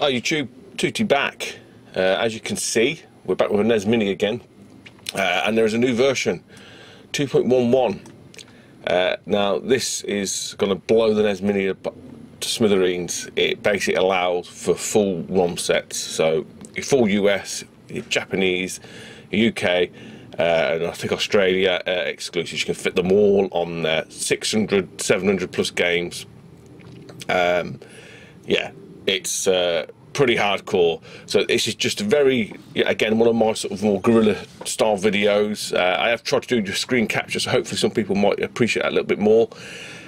Hi YouTube, Tooty back. Uh, as you can see, we're back with a NES Mini again. Uh, and there is a new version, 2.11. Uh, now this is going to blow the NES Mini to smithereens. It basically allows for full ROM sets. So full US, Japanese, UK, uh, and I think Australia uh, exclusives. You can fit them all on there. 600, 700 plus games. Um, yeah, it's uh, pretty hardcore. So this is just a very, again, one of my sort of more guerrilla style videos. Uh, I have tried to do screen capture, so hopefully some people might appreciate that a little bit more.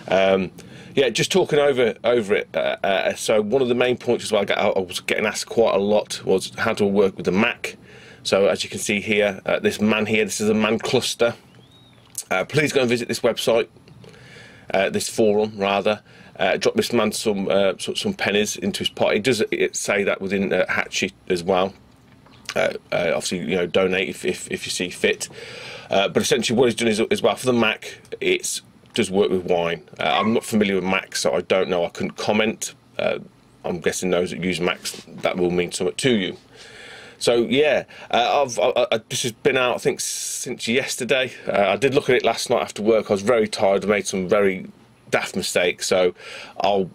Um, yeah, just talking over over it. Uh, uh, so one of the main points as well, I was getting asked quite a lot was how to work with the Mac. So as you can see here, uh, this man here, this is a man cluster. Uh, please go and visit this website, uh, this forum rather uh, drop this man some uh, some pennies into his pot. It does it say that within uh, Hakchi as well. Uh, uh, obviously, you know, donate if, if, if you see fit. Uh, but essentially, what he's done is as well for the Mac. It does work with wine. I'm not familiar with Mac, so I don't know. I couldn't comment. I'm guessing those that use Macs that will mean something to you. So yeah, uh, I've I, I, this has been out I think since yesterday. Uh, I did look at it last night after work. I was very tired. I made some very daft mistakes. So I'll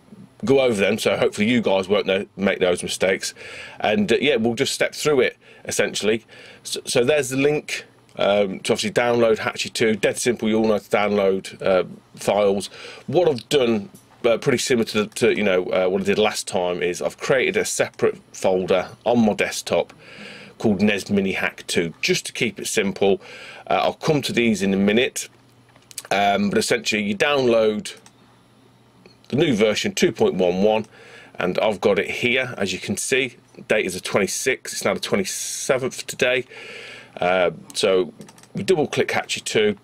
go over them. So hopefully you guys won't know, make those mistakes. And uh, yeah, we'll just step through it essentially. So, so there's the link um, to obviously download Hakchi 2. Dead simple, you all know to download uh, files. What I've done uh, pretty similar to, to you know uh, what I did last time is I've created a separate folder on my desktop called NES Mini Hack 2 just to keep it simple. Uh, I'll come to these in a minute. Um, but essentially you download the new version 2.11 and I've got it here. As you can see date is the 26th it's now the 27th today. Uh, so we double click Hakchi 2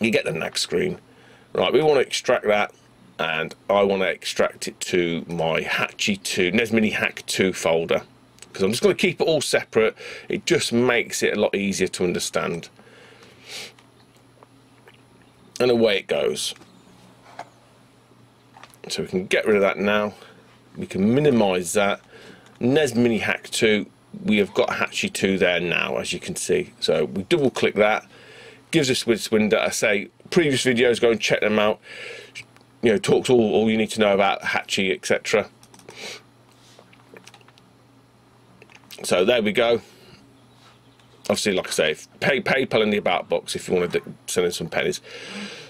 you get the next screen. Right we want to extract that and I want to extract it to my Hakchi 2 NES Mini Hack 2 folder. Because I'm just going to keep it all separate. It just makes it a lot easier to understand and away it goes. So we can get rid of that now. We can minimize that. NES Mini Hack 2, we have got Hakchi 2 there now, as you can see. So we double click that, gives us this window. I say previous videos, go and check them out. You know, talk to all, all you need to know about Hakchi, etc. So there we go obviously, like I say, pay PayPal in the about box if you want to send in some pennies.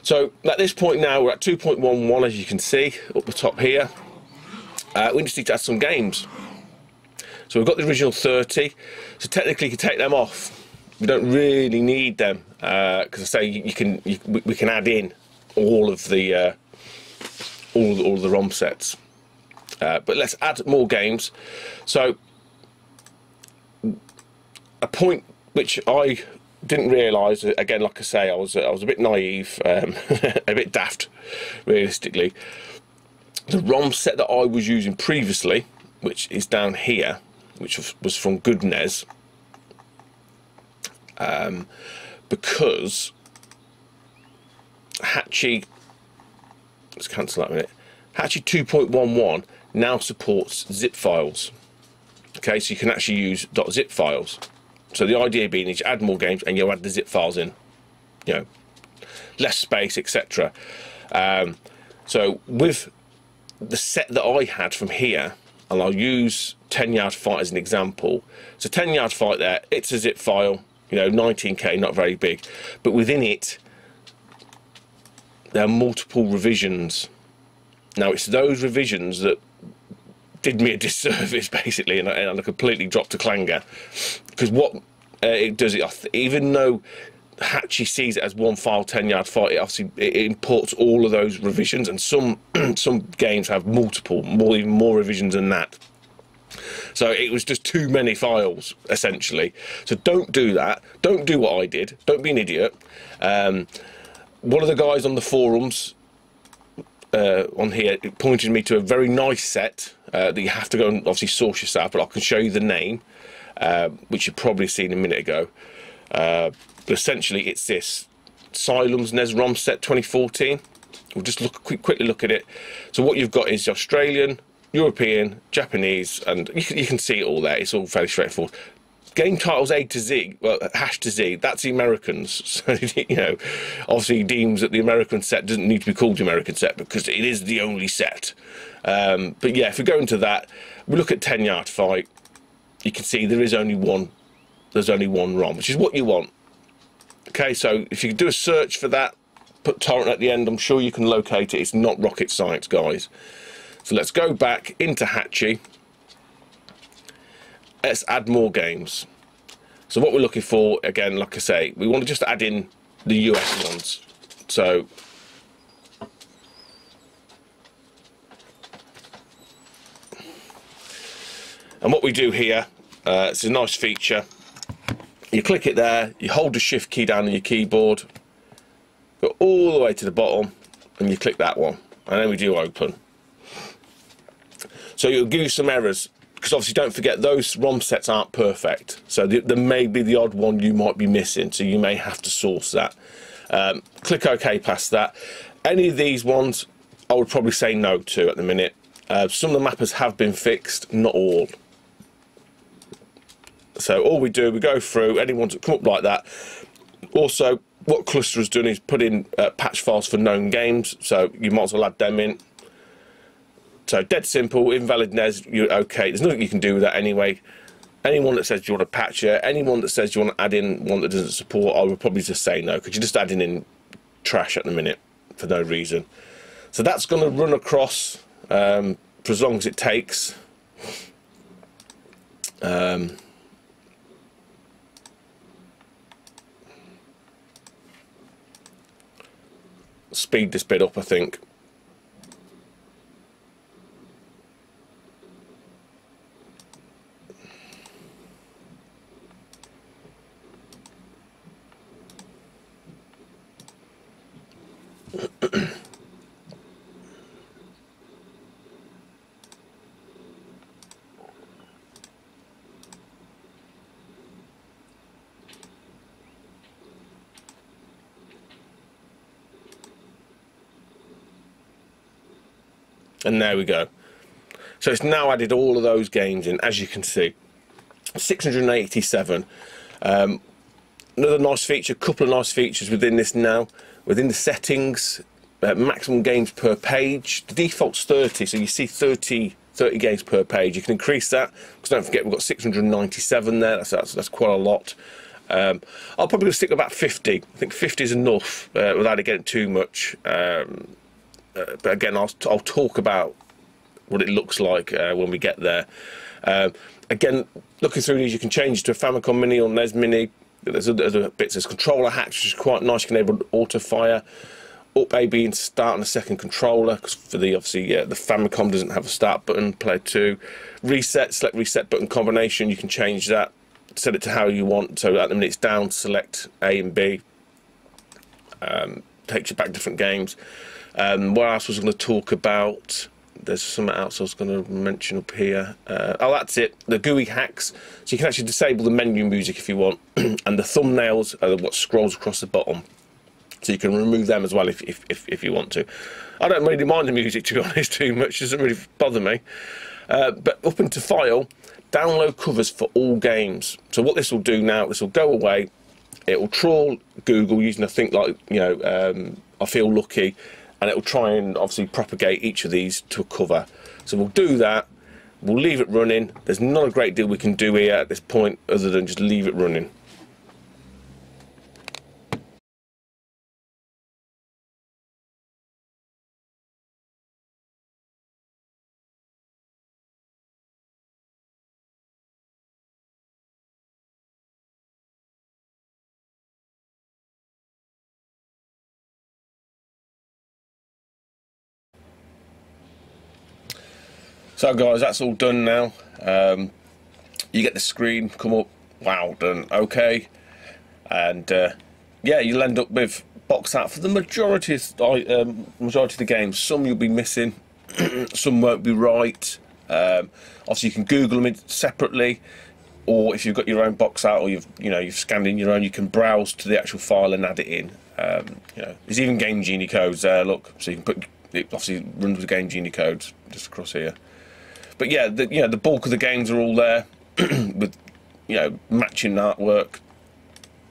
So at this point now, we're at 2.11, as you can see up the top here. Uh, we just need to add some games. So we've got the original 30. So technically, you can take them off. We don't really need them because uh, I say you, you can you, we can add in all of the uh, all all the ROM sets. Uh, but let's add more games. So a point which I didn't realise. Again, like I say, I was I was a bit naive, um, a bit daft, realistically. The ROM set that I was using previously, which is down here, which was from GoodNES, um, because Hakchi, let's cancel that a minute. Hakchi 2.11 now supports zip files. Okay, so you can actually use .zip files. So the idea being is you add more games and you add the zip files in, you know, less space, etc. Um, so with the set that I had from here, and I'll use 10 yard fight as an example. So 10 yard fight there, it's a zip file, you know, 19k, not very big, but within it, there are multiple revisions. Now it's those revisions that did me a disservice basically, and I, and I completely dropped a clanger because what uh, it does it even though Hakchi sees it as one file, ten yard fight. It obviously it imports all of those revisions, and some some games have multiple, more even more revisions than that. So it was just too many files essentially. So don't do that. Don't do what I did. Don't be an idiot. Um, one of the guys on the forums uh, on here pointed me to a very nice set uh, that you have to go and obviously source yourself, but I can show you the name, uh, which you've probably seen a minute ago. Uh, but essentially, it's this Cylums NES ROM set 2014. We'll just look quick, quickly look at it. So what you've got is Australian European, Japanese, and you can, you can see it all there. It's all fairly straightforward. Game titles A to Z, well, hash to Z, that's the Americans. So, you know, obviously deems that the American set doesn't need to be called the American set because it is the only set. Um, but yeah, if we go into that, we look at 10 yard fight, you can see there is only one, there's only one ROM, which is what you want. Okay, so if you do a search for that, put torrent at the end, I'm sure you can locate it. It's not rocket science, guys. So let's go back into Hakchi let's add more games. So what we're looking for, again, like I say, we want to just add in the US ones. So and what we do here, uh, it's a nice feature. You click it there, you hold the shift key down on your keyboard, go all the way to the bottom, and you click that one, and then we do open. So it'll give you some errors because obviously don't forget those ROM sets aren't perfect so there may be the odd one you might be missing so you may have to source that um, click OK past that any of these ones I would probably say no to at the minute uh, some of the mappers have been fixed not all so all we do we go through any ones that come up like that also what cluster is doing is put in uh, patch files for known games so you might as well add them in so dead simple, invalid NES, you're okay. There's nothing you can do with that anyway. Anyone that says you want to patch it, anyone that says you want to add in one that doesn't support, I would probably just say no, because you're just adding in trash at the minute for no reason. So that's going to run across um, for as long as it takes. Um, speed this bit up, I think. And there we go. So it's now added all of those games in as you can see. 687 um, another nice feature a couple of nice features within this now. Within the settings uh, maximum games per page. The default's 30 so you see 30 30 games per page. You can increase that because don't forget we've got 697 there. That's that's, that's quite a lot. Um, I'll probably stick about 50 I think 50 is enough uh, without it getting too much um, uh, but again, I'll, I'll talk about what it looks like uh, when we get there. Uh, again, looking through these, you can change to a Famicom Mini or NES Mini. There's other bits. There's controller hacks, which is quite nice. You can enable auto fire, up A, B, and start on a second controller. Because for the obviously, yeah, the Famicom doesn't have a start button. Play two, reset, select reset button combination. You can change that, set it to how you want. So at the minute it's down, select A and B. Um, takes you back to different games. Um, what else was I going to talk about? There's something else I was going to mention up here. Uh, oh, that's it. The GUI hacks. So you can actually disable the menu music if you want, and the thumbnails are what scrolls across the bottom. So you can remove them as well if, if, if, if you want to. I don't really mind the music, to be honest, too much. It doesn't really bother me. Uh, but up into file, download covers for all games. So what this will do now, this will go away. It will trawl Google using a think like, you know, um, I feel lucky and it will try and obviously propagate each of these to a cover. So we'll do that, we'll leave it running. There's not a great deal we can do here at this point other than just leave it running. So guys, that's all done now. Um, you get the screen come up, wow, done, okay. And uh, yeah, you'll end up with box art for the majority of, um, majority of the games. Some you'll be missing, some won't be right. Um, obviously, you can Google them separately, or if you've got your own box art or you've you know you've scanned in your own, you can browse to the actual file and add it in. Um, you know, there's even Game Genie codes there. Look, so you can put it obviously runs with Game Genie codes just across here. But yeah, the, you know, the bulk of the games are all there with, you know, matching artwork,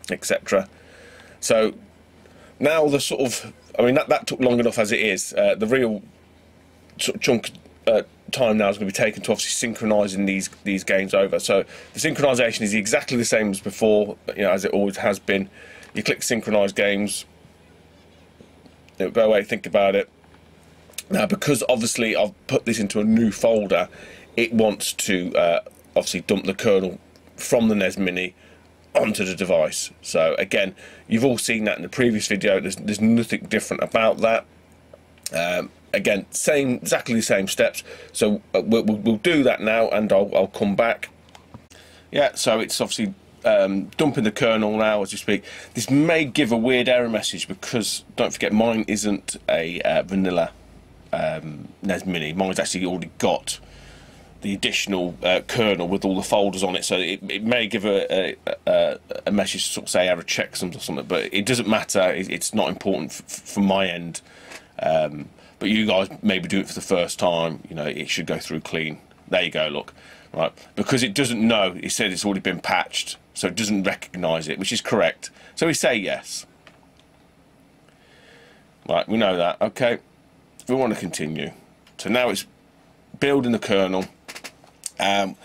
etc. So now the sort of, I mean, that, that took long enough as it is. Uh, the real sort of chunk uh, time now is going to be taken to obviously synchronising these these games over. So the synchronisation is exactly the same as before, you know, as it always has been. You click synchronise games, it'll go away, think about it. Now, because obviously I've put this into a new folder, it wants to uh, obviously dump the kernel from the NES Mini onto the device. So again, you've all seen that in the previous video. There's, there's nothing different about that. Um, again, same exactly the same steps. So uh, we'll, we'll, do that now, and I'll, I'll come back. Yeah, so it's obviously um, dumping the kernel now as you speak. This may give a weird error message because don't forget mine isn't a uh, vanilla um, NES Mini. Mine's actually already got the additional uh, kernel with all the folders on it, so it, it may give a, a, a, message to sort of say error checksums or something, but it doesn't matter. It, it's not important from my end. Um, but you guys maybe do it for the first time. You know, it should go through clean. There you go. Look, right, because it doesn't know. It said it's already been patched, so it doesn't recognise it, which is correct. So we say yes. Right, we know that. Okay we want to continue. So now it's building the kernel. Um,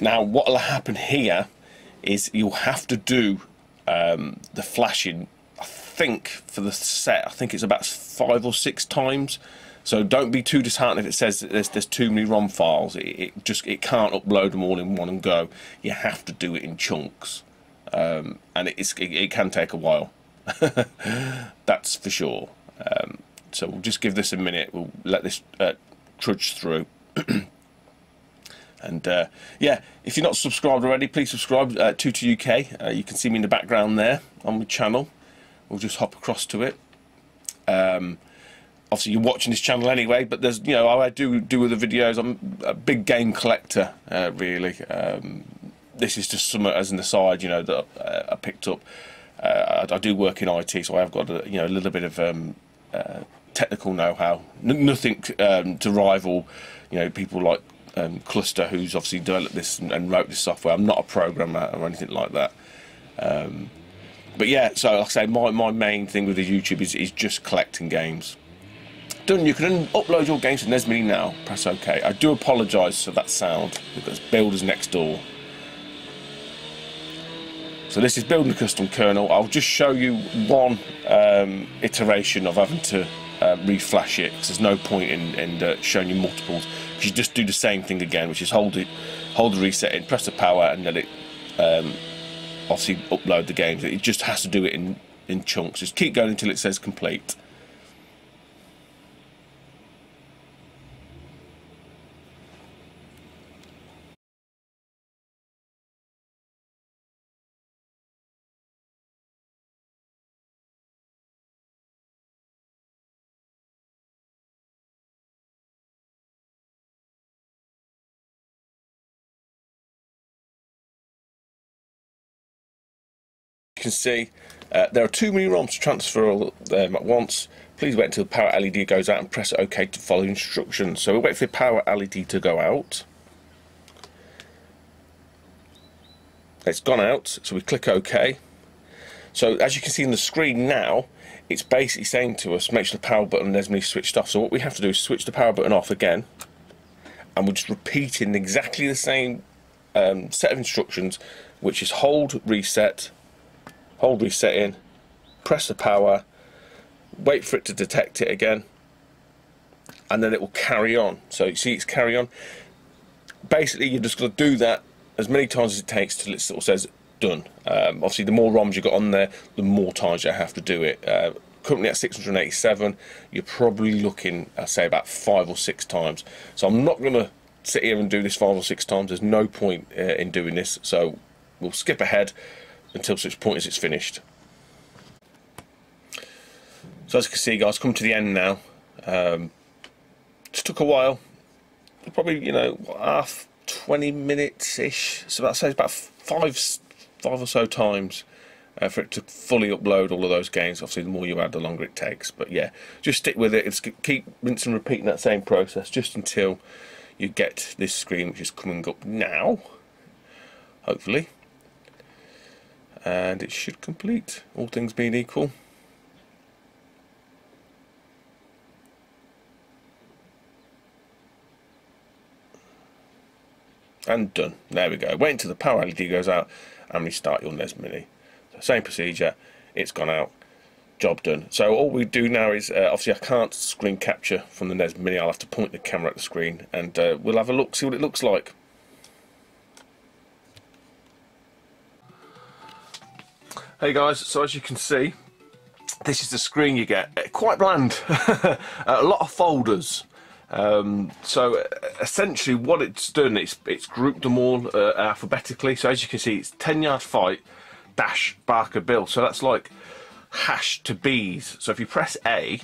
now what will happen here is you'll have to do um, the flashing, I think for the set, I think it's about five or six times. So don't be too disheartened if it says that there's, there's too many ROM files. It, it, just it can't upload them all in one and go. You have to do it in chunks, um, and it, it, it, can take a while. That's for sure. Um, so we'll just give this a minute. We'll let this uh, trudge through. and uh, yeah, if you're not subscribed already, please subscribe uh, to TootyUk. Uh, you can see me in the background there on the channel. We'll just hop across to it. Um, obviously, you're watching this channel anyway, but there's you know I do do other videos. I'm a big game collector, uh, really. Um, this is just some as an aside, you know, that uh, I picked up. Uh, I, I, do work in IT, so I've got a, you know a little bit of um, technical know-how. N nothing um, to rival, you know, people like um, Cluster, who's obviously developed this and, and, wrote this software. I'm not a programmer or anything like that. Um, but yeah, so like I say, my, my main thing with the YouTube is, is just collecting games. Done. You can upload your games to NES Mini now. Press OK. I do apologise for that sound because builders next door. So this is building a custom kernel. I'll just show you one um, iteration of having to uh, reflash it because there's no point in, in uh, showing you multiples. Because you just do the same thing again which is hold it hold the reset in press the power and let it um, obviously upload the games. It just has to do it in in chunks. Just keep going until it says complete can see uh, there are too many ROMs to transfer all, um, at once. Please wait until the power LED goes out and press OK to follow instructions. So we wait for the power LED to go out. It's gone out, so we click OK. So as you can see on the screen now, it's basically saying to us, make sure the power button has been switched off. So what we have to do is switch the power button off again, and we're just repeating exactly the same um, set of instructions, which is hold, reset, hold reset in, press the power, wait for it to detect it again, and then it will carry on. So you see it's carry on. Basically, you're just going to do that as many times as it takes till it sort of says done. Um, obviously, the more ROMs you've got on there, the more times you have to do it. Uh, currently at 687, you're probably looking, I say, about five or six times. So I'm not going to sit here and do this five or six times. There's no point uh, in doing this. So we'll skip ahead until such point as it's finished. So as you can see guys, come to the end now. Um, just took a while, probably you know half 20 minutes ish. So that says about five, five or so times uh, for it to fully upload all of those games. Obviously, the more you add, the longer it takes. But yeah, just stick with it. It's keep rinse and repeating that same process just until you get this screen which is coming up now, hopefully. And it should complete, all things being equal. and done. There we go. Wait until the power LED goes out and restart your NES Mini. So same procedure, it's gone out, job done. So all we do now is, uh, obviously I can't screen capture from the NES Mini, I'll have to point the camera at the screen and uh, we'll have a look, see what it looks like. Hey guys, so as you can see, this is the screen you get. Quite bland, a lot of folders. Um, so essentially what it's done, it's, it's grouped them all uh, alphabetically. So as you can see, it's 10 yard fight dash Barker Bill. So that's like hash to bees. So if you press A,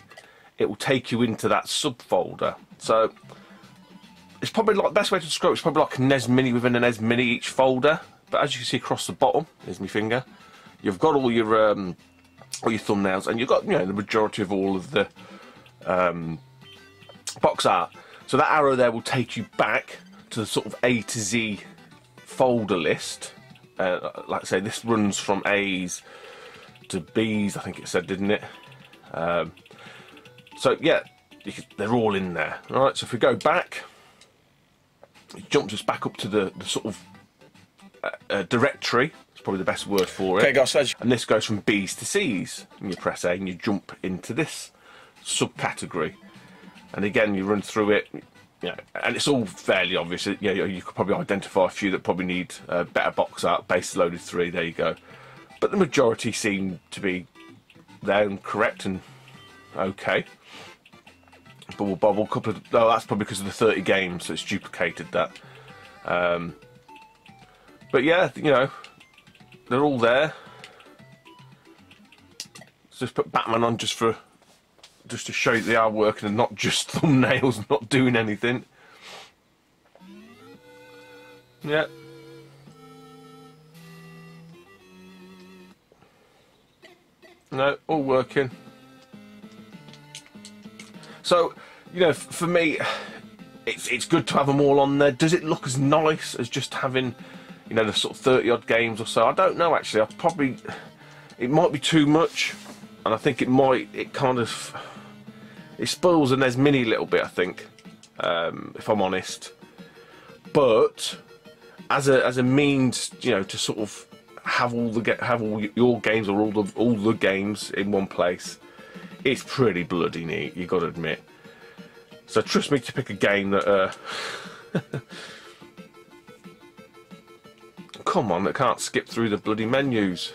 it will take you into that subfolder. So it's probably like the best way to describe it is probably like a NES Mini within a NES Mini each folder. But as you can see across the bottom, here's my finger. You've got all your um, all your thumbnails, and you've got you know the majority of all of the um, box art. So that arrow there will take you back to the sort of A to Z folder list. Uh, like I say, this runs from A's to B's, I think it said, didn't it? Um, so yeah, can, they're all in there. All right, so if we go back, it jumps us back up to the, the sort of uh, uh, directory. Probably the best word for it. Okay, guys. And this goes from B's to C's. And you press A and you jump into this subcategory and again you run through it you know, and it's all fairly obvious yeah you could probably identify a few that probably need uh, better box art base loaded three there you go but the majority seem to be there and correct and okay Bubble Bobble couple of oh that's probably because of the 30 games that's duplicated that um, but yeah you know they're all there Let's just put Batman on just for just to show they are working and not just thumbnails, not doing anything. Yeah. No, all working. So, you know, for me, it's it's good to have them all on there. Does it look as nice as just having, you know, the sort of 30 odd games or so? I don't know actually. I probably, it might be too much, and I think it might, it kind of it spoils and there's Mini a little bit, I think, um, if I'm honest. But as a as a means, you know, to sort of have all the have all your games or all the all the games in one place, it's pretty bloody neat. You got to admit. So trust me to pick a game that. Uh, come on, that can't skip through the bloody menus.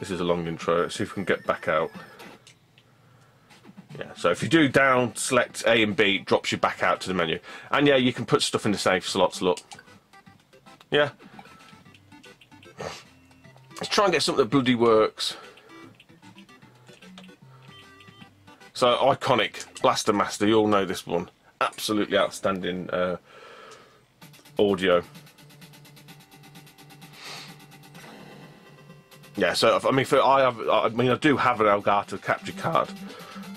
This is a long intro. Let's see if we can get back out. Yeah, so if you do down, select A and B, drops you back out to the menu. And yeah, you can put stuff in the safe slots, look. Yeah. Let's try and get something that bloody works. So, iconic Blaster Master, you all know this one. Absolutely outstanding uh, audio. Yeah, so I mean, for I have, I mean, I do have an Elgato capture card,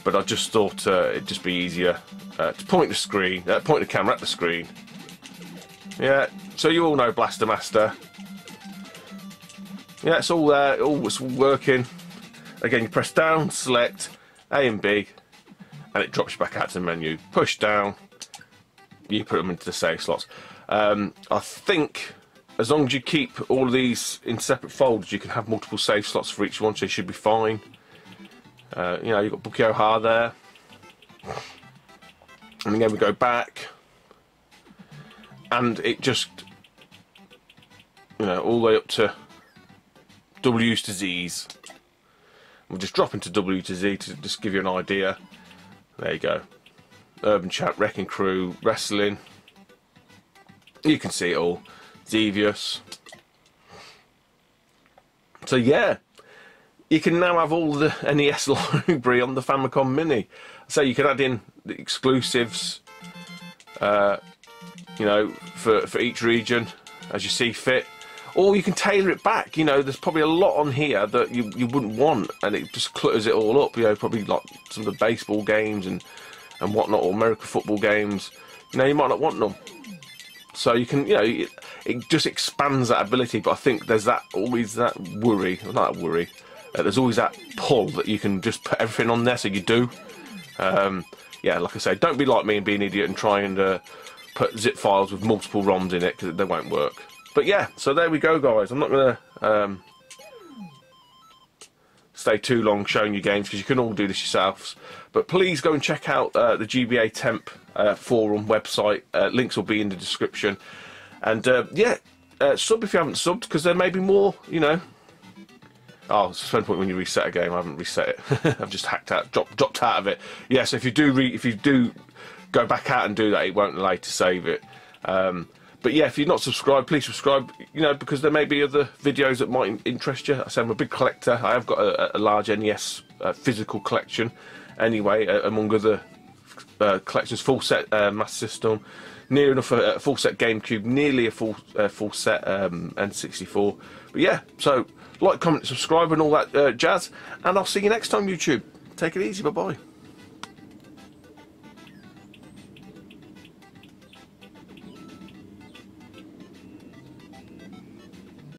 but I just thought uh, it'd just be easier uh, to point the screen, uh, point the camera at the screen. Yeah, so you all know Blaster Master. Yeah, it's all there, all it's working. Again, you press down, select A and B, and it drops you back out to the menu. Push down, you put them into the save slots. Um, I think as long as you keep all of these in separate folders, you can have multiple save slots for each one, so you should be fine. Uh, you know, you've got O'Hare there. And again, we go back. And it just, you know, all the way up to W's Z's. We'll just drop into W to Z to just give you an idea. There you go. Urban Champion, Wrecking Crew, Wrestling. You can see it all. Devious. So yeah, you can now have all the NES library on the Famicom Mini. So you can add in the exclusives, uh, you know, for, for each region as you see fit. Or you can tailor it back. You know, there's probably a lot on here that you, you wouldn't want, and it just clutters it all up. You know, probably like some of the baseball games and and whatnot, or American football games. You know, you might not want them. So you can, you know, it, it just expands that ability. But I think there's that always that worry, not that worry. Uh, there's always that pull that you can just put everything on there, so you do. Um, yeah, like I say, don't be like me and be an idiot and try and uh, put zip files with multiple ROMs in it because they won't work. But yeah, so there we go, guys. I'm not going to um, stay too long showing you games because you can all do this yourselves. But please go and check out uh, the GBAtemp uh, forum website. Uh, links will be in the description. And uh, yeah, uh, sub if you haven't subbed because there may be more, you know. Oh, it's suspend point when you reset a game. I haven't reset it. I've just hacked out, dropped, dropped out of it. Yes, yeah, so if you do, if you do go back out and do that, it won't allow you to save it. Um, but yeah, if you're not subscribed, please subscribe. You know, because there may be other videos that might interest you. I say I'm a big collector. I have got a, a large NES uh, physical collection, anyway, uh, among other uh, collections. Full set uh, Master System, near enough a, a, full set GameCube, nearly a full uh, full set um, N64. But yeah, so like, comment, subscribe, and all that uh, jazz. And I'll see you next time, YouTube. Take it easy. Bye bye.